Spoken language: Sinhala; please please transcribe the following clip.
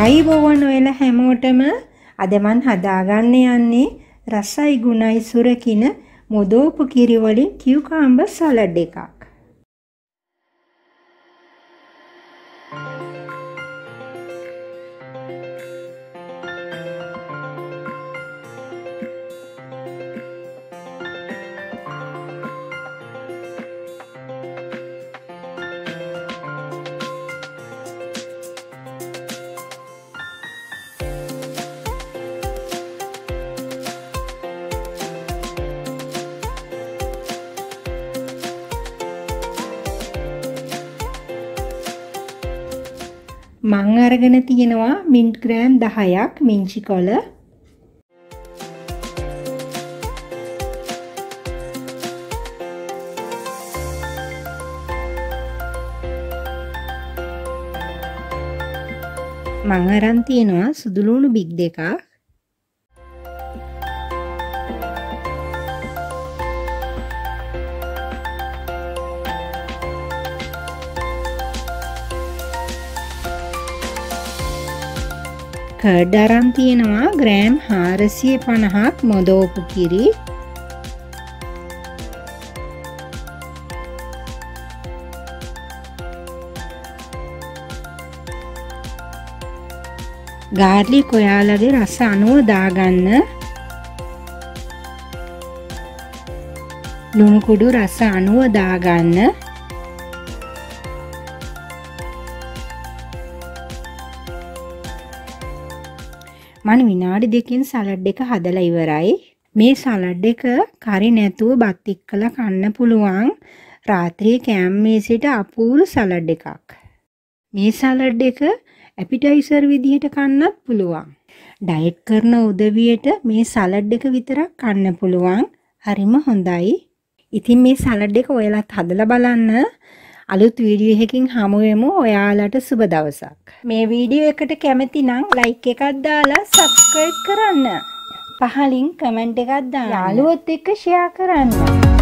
ආයිබෝවන් ඔයලා හැමෝටම අද මන් හදාගන්න යන්නේ රසයි ගුණයි සුරකින මොදෝපු කිරි වලින් කියුකාම්බර් සලඩ් එකක්. මං අරගෙන තියෙනවා මින්ට් ග්‍රෑම් 10ක් මිංචි කොළ. මං අරන් තියෙනවා සුදුලුණු බිග් දෙකක්. කර්ඩ් අරන් තියෙනවා ග්‍රෑම් හාරසිය පණහක් මොදෝපු කිරි. ගාර්ලි කොයාලගේ රස අනුව දාගන්න. ලුණුකුඩු රස අනුව දාගන්න. මන විනාඩි දෙකින් සලඩ් එක හදලා ඉවරයි. මේ සලඩ් එක කරි නැතුව බත් එක්කලා කන්න පුළුවන් රාත්‍රියේ කෑම මේසෙට අපූරු සලඩ් එකක්. මේ සලඩ් එක ඇපිටයිසර් විදිහට කන්නත් පුළුවන්. ඩයට් කරන උදවියට මේ සලඩ් එක විතරක් කන්න පුළුවන්. හරිම හොඳයි. ඉතින් මේ සලඩ් එක ඔයාලත් හදලා බලන්න. අලුත් වීඩියෝ එකකින් හමුවෙමු ඔයාලට සුබ දවසක්. මේ වීඩියෝ එකට කැමති නම් ලයික් එකක් දාලා සබස්ක්‍රයිබ් කරන්න. පහලින් කමෙන්ට් එකක් දාන්න. යාළුවොත් එක්ක ෂෙයා කරන්න.